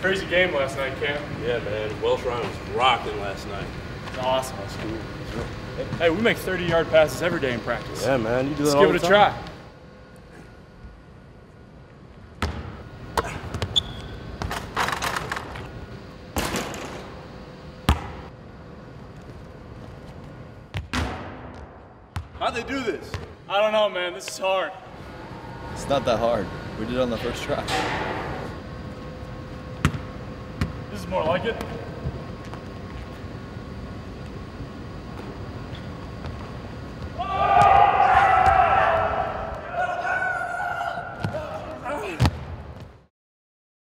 Crazy game last night, Cam. Yeah, man. Welsh Ryan was rocking last night. It's awesome. That's cool. Hey, we make 30 yard passes every day in practice. Yeah, man. You do Let's that all give it a time. try. How'd they do this? I don't know, man. This is hard. It's not that hard. We did it on the first try. This is more like it.